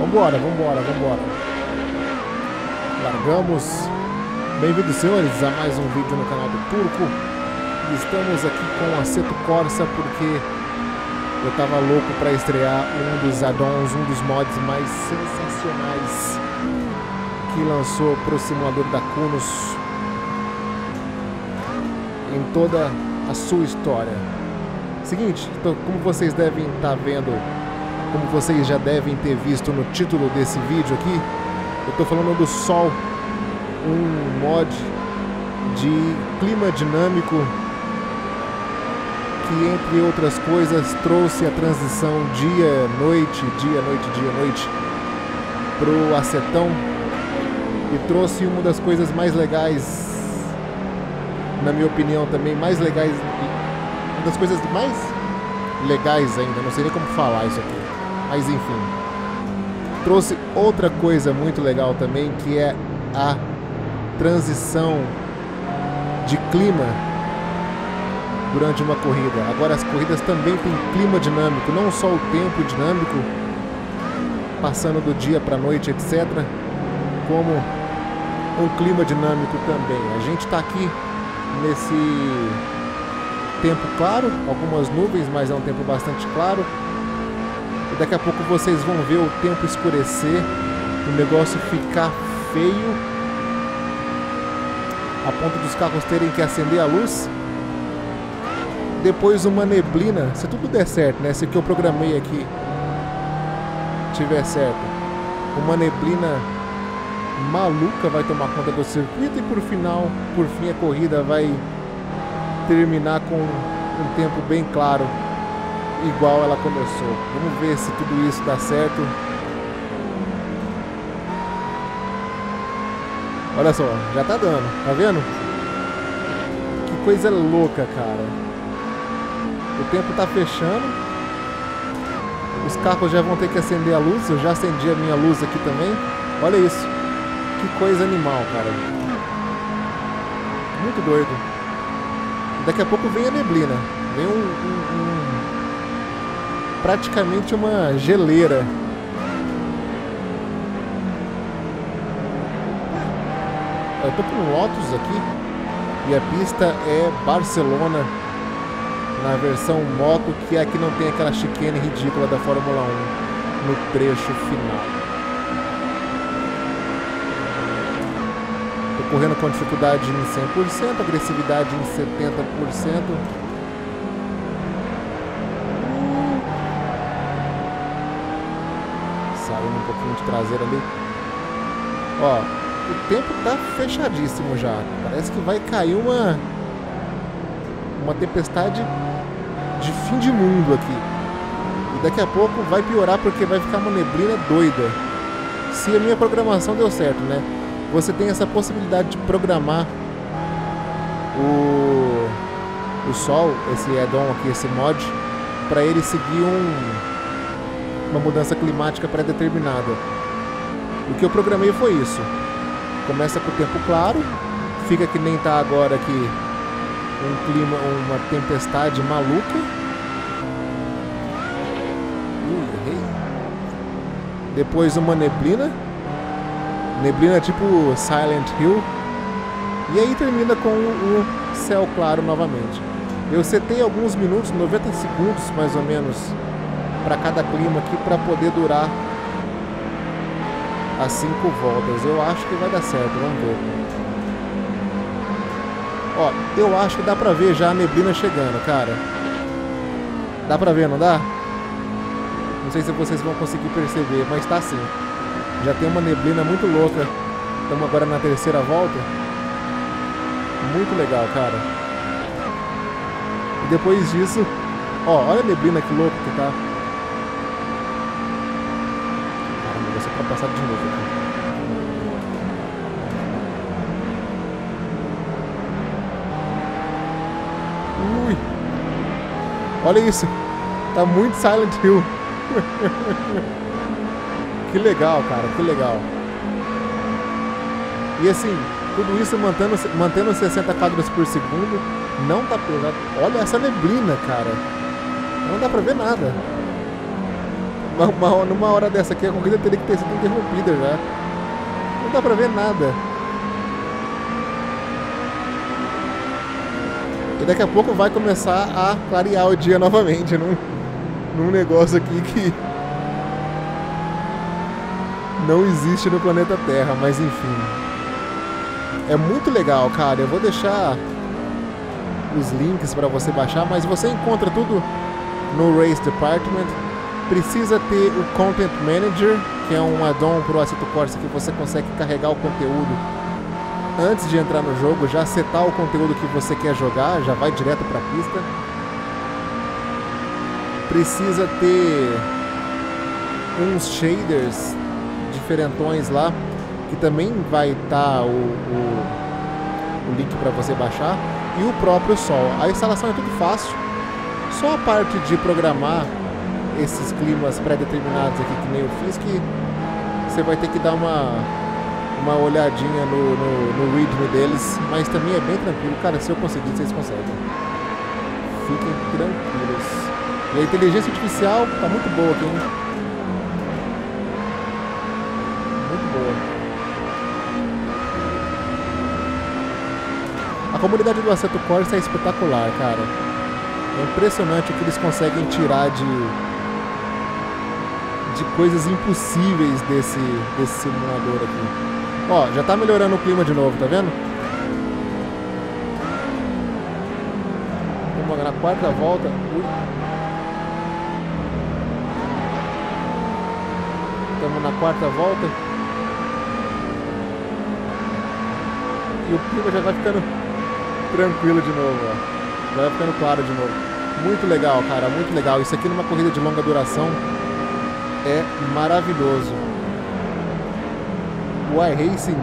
Vambora, vambora, vambora. Largamos. Bem-vindos, senhores, a mais um vídeo no canal do Turco. Estamos aqui com o Aceto Corsa porque eu tava louco para estrear um dos addons, um dos mods mais sensacionais que lançou pro simulador da Kunos em toda a sua história. Seguinte, então, como vocês devem estar tá vendo, como vocês já devem ter visto no título desse vídeo aqui, eu estou falando do Sol, um mod de clima dinâmico que, entre outras coisas, trouxe a transição dia-noite, dia-noite, dia-noite pro acetão e trouxe uma das coisas mais legais na minha opinião, também mais legais. Uma das coisas mais legais ainda, não sei nem como falar isso aqui. Mas enfim. Trouxe outra coisa muito legal também, que é a transição de clima durante uma corrida. Agora as corridas também têm clima dinâmico, não só o tempo dinâmico, passando do dia para a noite, etc., como um clima dinâmico também. A gente está aqui nesse tempo claro, algumas nuvens, mas é um tempo bastante claro. Daqui a pouco vocês vão ver o tempo escurecer, o negócio ficar feio, a ponto dos carros terem que acender a luz. Depois uma neblina, se tudo der certo, né? Se o que eu programei aqui tiver certo, uma neblina maluca vai tomar conta do circuito e por final, por fim a corrida vai terminar com um tempo bem claro, igual ela começou. Vamos ver se tudo isso dá certo. Olha só, já tá dando, tá vendo? Que coisa louca, cara. O tempo tá fechando. Os carros já vão ter que acender a luz. Eu já acendi a minha luz aqui também. Olha isso. Que coisa animal, cara. Muito doido. Daqui a pouco vem a neblina. Vem um, um, um praticamente uma geleira. Eu tô com Lotus aqui e a pista é Barcelona na versão moto, que é que não tem aquela chicane ridícula da Fórmula 1 no trecho final. correndo com dificuldade em 100%, agressividade em 70%. De traseira ali. Ó, o tempo tá fechadíssimo já. Parece que vai cair uma uma tempestade de fim de mundo aqui. E daqui a pouco vai piorar porque vai ficar uma neblina doida. Se a minha programação deu certo, né? você tem essa possibilidade de programar o, o Sol, esse add-on aqui, esse mod, para ele seguir um, uma mudança climática pré-determinada. O que eu programei foi isso. Começa com o tempo claro, fica que nem tá agora aqui um clima, uma tempestade maluca. Uh, errei. Depois uma neblina Neblina tipo Silent Hill. E aí termina com o céu claro novamente. Eu setei alguns minutos, 90 segundos mais ou menos, para cada clima aqui para poder durar as 5 voltas. Eu acho que vai dar certo, vamos ver. Ó, eu acho que dá pra ver já a neblina chegando, cara. Dá pra ver, não dá? Não sei se vocês vão conseguir perceber, mas tá assim. Já tem uma neblina muito louca. Estamos agora na terceira volta. Muito legal, cara. E depois disso, ó, olha a neblina que louco que tá. Ser ultrapassado de novo aqui. Ui! Olha isso! Tá muito Silent Hill. Que legal, cara, que legal. E assim, tudo isso mantendo, mantendo 60 quadros por segundo, não tá pesado. Olha essa neblina, cara. Não dá pra ver nada. Uma, uma, numa hora dessa aqui a corrida teria que ter sido interrompida já. Não dá pra ver nada. E daqui a pouco vai começar a clarear o dia novamente num, num negócio aqui que não existe no planeta Terra, mas enfim. É muito legal, cara. Eu vou deixar os links para você baixar, mas você encontra tudo no Race Department. Precisa ter o Content Manager, que é um add-on para o Assetto Corsa que você consegue carregar o conteúdo antes de entrar no jogo, já setar o conteúdo que você quer jogar, já vai direto para a pista. Precisa ter uns shaders diferentões lá, que também vai estar tá o, o, o link para você baixar, e o próprio sol. A instalação é tudo fácil, só a parte de programar esses climas pré-determinados aqui, que nem eu fiz, que você vai ter que dar uma, uma olhadinha no, no, no readme deles, mas também é bem tranquilo. Cara, se eu conseguir, vocês conseguem. Fiquem tranquilos. E a inteligência artificial tá muito boa aqui, hein? Muito boa. A comunidade do Assetto Corsa é espetacular, cara. É impressionante o que eles conseguem tirar de de coisas impossíveis desse, desse simulador aqui. Ó, já tá melhorando o clima de novo, tá vendo? Vamos na quarta volta. Estamos na quarta volta. E o clima já vai ficando tranquilo de novo, ó. Já vai ficando claro de novo. Muito legal, cara, muito legal. Isso aqui numa corrida de longa duração é maravilhoso. O iRacing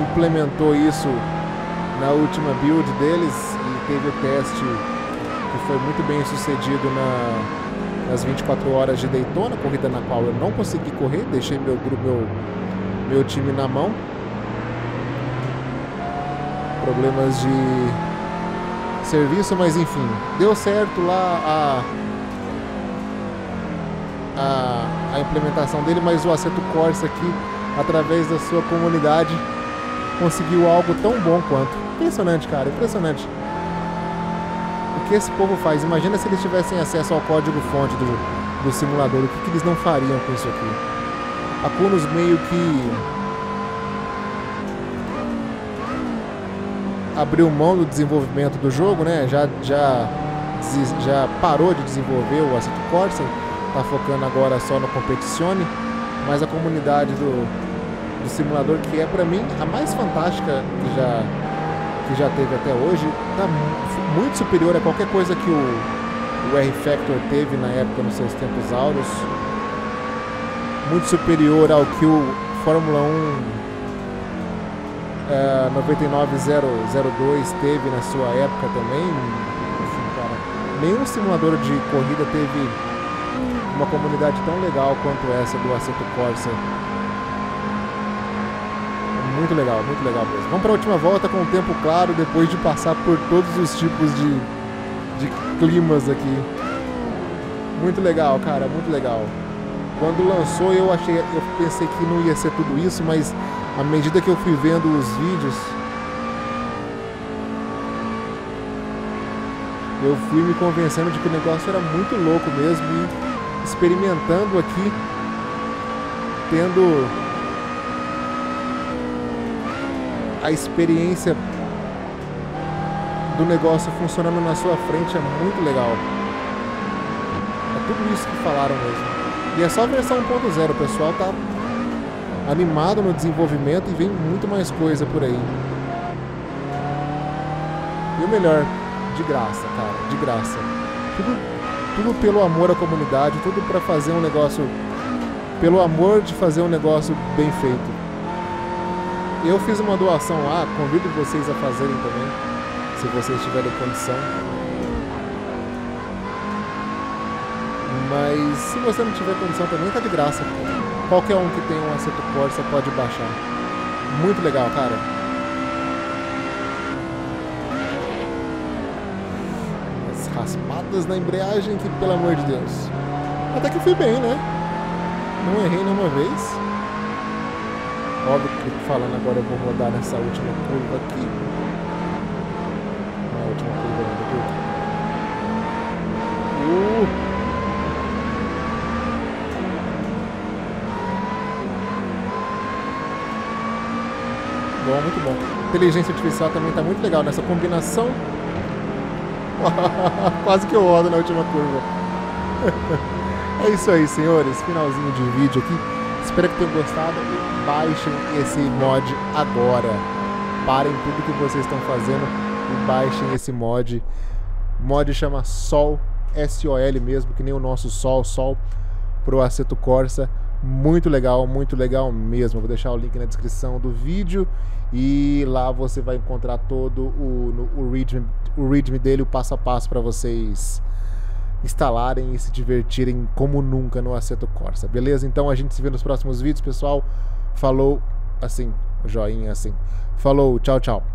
implementou isso na última build deles e teve o teste que foi muito bem sucedido na, nas 24 horas de Daytona, corrida na qual eu não consegui correr, deixei meu grupo, meu, meu time na mão. Problemas de serviço, mas enfim, deu certo lá a a, a implementação dele, mas o Assetto Corsa aqui, através da sua comunidade, conseguiu algo tão bom quanto. Impressionante, cara, impressionante. O que esse povo faz? Imagina se eles tivessem acesso ao código-fonte do, do simulador, o que, que eles não fariam com isso aqui? A Kunos meio que abriu mão do desenvolvimento do jogo, né? Já, já, já parou de desenvolver o Assetto Corsa está focando agora só no Competizione, mas a comunidade do, do simulador, que é para mim a mais fantástica que já, que já teve até hoje, está muito superior a qualquer coisa que o, o R-Factor teve na época nos seus tempos áureos, muito superior ao que o Fórmula 1 é, 99002 teve na sua época também. Enfim, cara, nenhum simulador de corrida teve uma comunidade tão legal quanto essa do Assetto Corsa. Muito legal, muito legal mesmo. Vamos para a última volta com o tempo claro, depois de passar por todos os tipos de, de climas aqui. Muito legal, cara, muito legal. Quando lançou eu achei, eu pensei que não ia ser tudo isso, mas à medida que eu fui vendo os vídeos, eu fui me convencendo de que o negócio era muito louco mesmo experimentando aqui, tendo a experiência do negócio funcionando na sua frente é muito legal. É tudo isso que falaram mesmo. E é só a versão 1.0, o pessoal tá animado no desenvolvimento e vem muito mais coisa por aí. E o melhor, de graça, cara, de graça. Tudo tudo pelo amor à comunidade, tudo para fazer um negócio, pelo amor de fazer um negócio bem feito. Eu fiz uma doação lá, convido vocês a fazerem também, se vocês tiverem condição. Mas se você não tiver condição também, tá de graça. Qualquer um que tenha um Assetto Corsa pode baixar. Muito legal, cara. Raspadas na embreagem que, pelo amor de Deus. Até que fui bem, né? Não errei nenhuma vez. Óbvio que falando agora eu vou rodar nessa última curva aqui. Na última curva ainda aqui. Uh! Bom, muito bom. Inteligência artificial também está muito legal nessa combinação. Quase que eu rodo na última curva. é isso aí, senhores. Finalzinho de vídeo aqui. Espero que tenham gostado e baixem esse mod agora. Parem tudo que vocês estão fazendo e baixem esse mod. O mod chama Sol, S-O-L mesmo, que nem o nosso Sol, Sol, pro Aceto Corsa. Muito legal, muito legal mesmo. Vou deixar o link na descrição do vídeo e lá você vai encontrar todo o, o, readme, o readme dele, o passo a passo para vocês instalarem e se divertirem como nunca no Assetto Corsa. Beleza? Então a gente se vê nos próximos vídeos, pessoal. Falou assim, joinha assim. Falou, tchau, tchau.